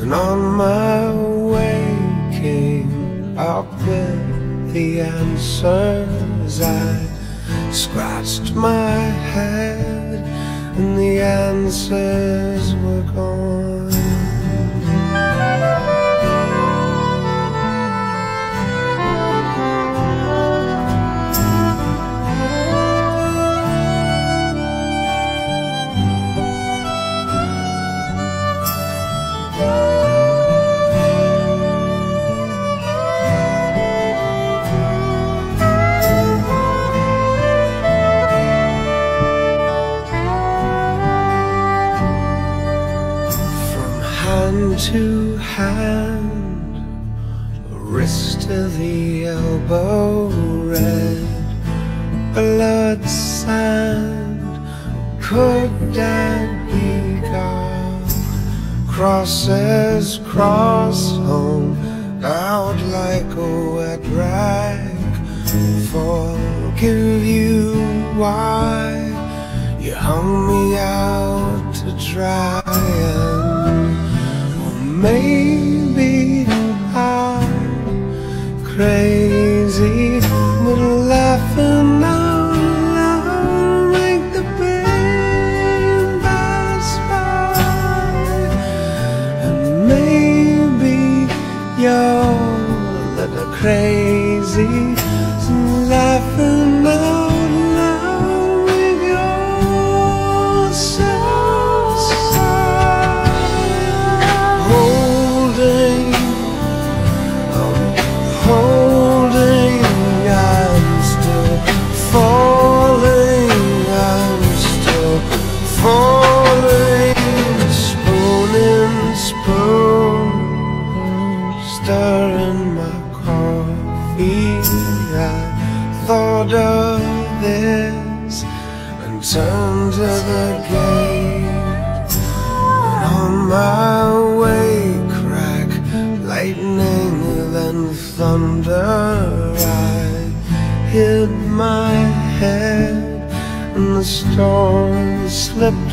And on my way came up with the answers. I scratched my head and the answers were gone. The elbow, red blood sand. Could that be God? Crosses cross home out like a wet rag. Forgive you why you hung me out to dry and or maybe crazy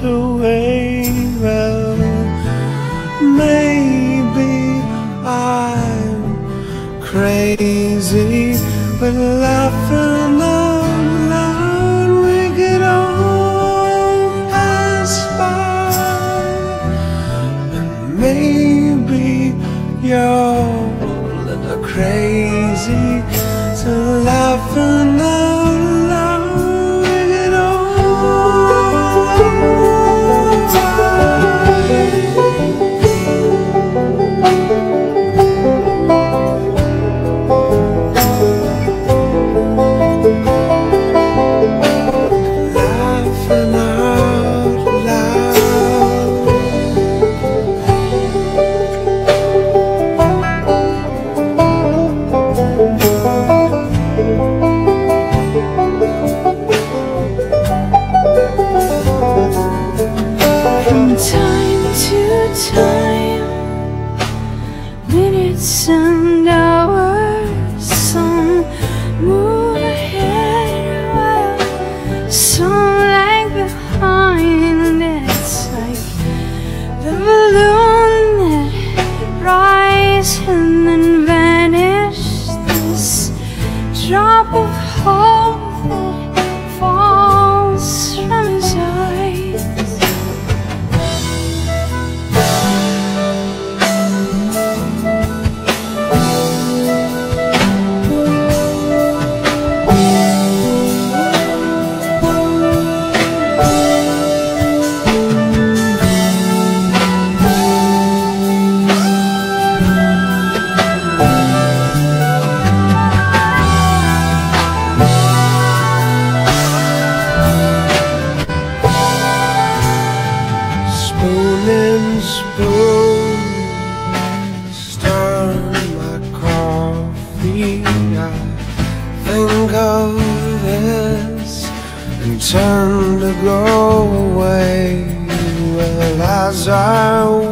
Well, maybe I'm crazy, but laughing out loud we pass by. And maybe you're a little crazy, so minutes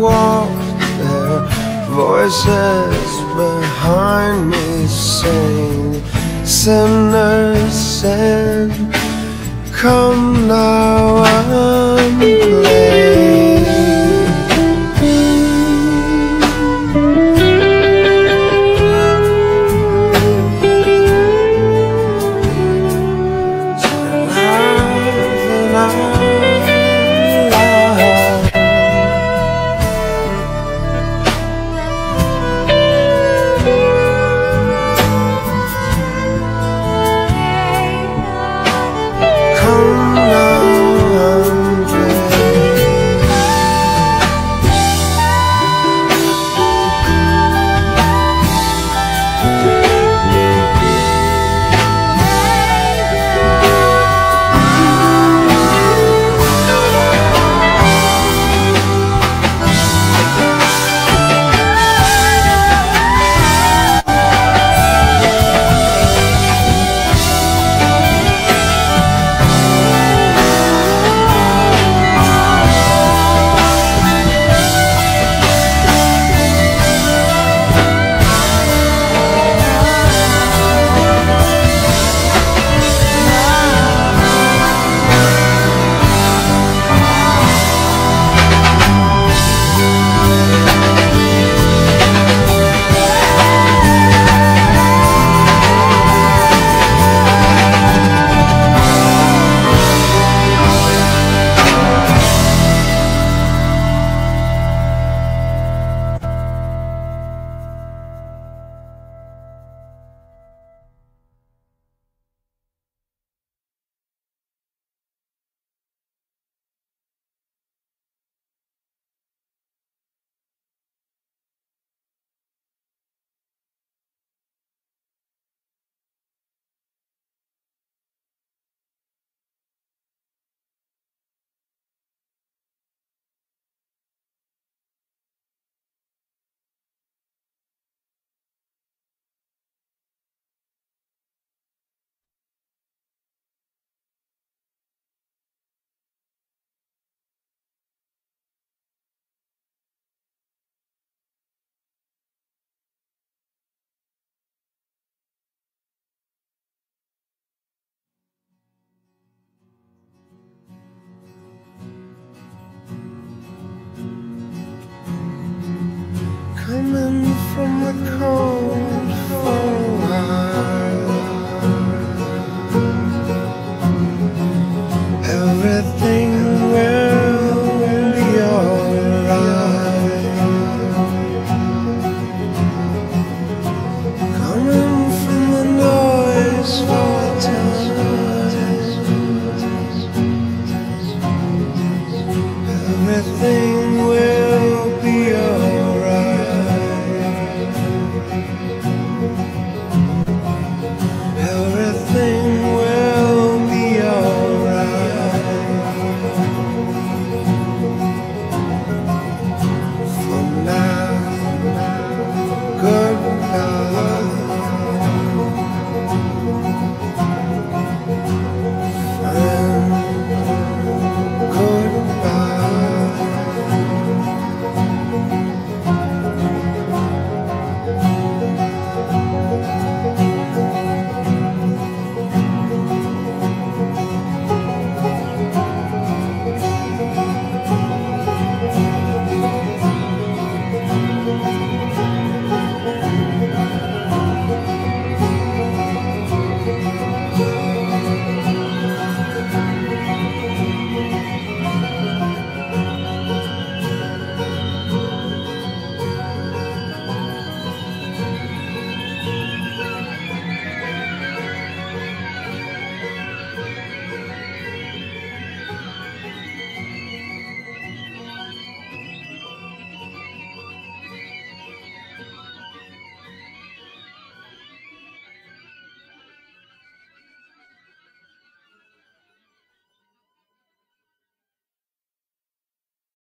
walk Their voices behind me saying, Sinners, sin Come now, I